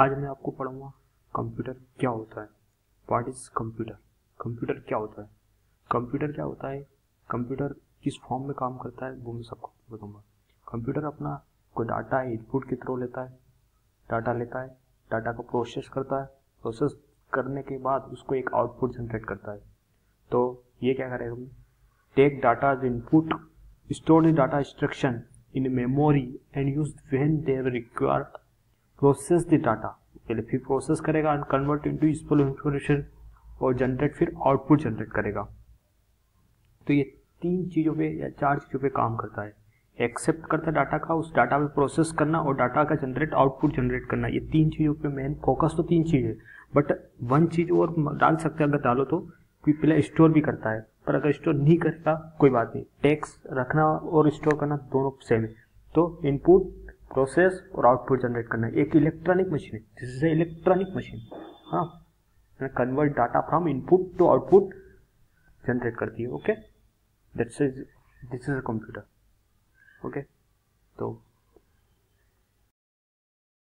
आज मैं आपको पढ़ूँगा कंप्यूटर क्या होता है? व्हाट इज़ कंप्यूटर कंप्यूटर क्या होता है? कंप्यूटर क्या होता है? कंप्यूटर किस फॉर्म में काम करता है? वो मैं सबको बताऊँगा। कंप्यूटर अपना कोई डाटा इनपुट के थ्रू लेता है। डाटा लेता है। डाटा को प्रोसेस करता है। प्रोसेस करने के बाद उसको एक आउटपुट जनरेट करता है। तो ये क्या करेगा? Take data as input store the data instruction in memory and use when they required process the data पहले फिर प्रोसेस करेगा and convert into useful information और जनरेट फिर आउटपुट जनरेट करेगा। तो ये तीन चीज़ों पे या चार चीज़ों पे काम करता है। एक्सेप्ट करता है डाटा का, उस डाटा पे प्रोसेस करना और डाटा का जनरेट आउटपुट जनरेट करना। ये तीन चीज़ों पे मेन फोकस तो तीन चीज़ है। बट वन चीज़ और डाल सकते हैं, अगर डालो तो पहले स्टोर भी करता है। पर अगर स्टोर नहीं करेगा, कोई बात नहीं। टैक्स रखना और स्टोर करना दोनों सेम है। तो इनपुट प्रोसेस और आउटपुट जनरेट करना है। एक इलेक्ट्रॉनिक मशीन है। दिस इज़ इलेक्ट्रॉनिक मशीन हाँ। Convert data from input to output generate करती है okay that's this is a computer okay तो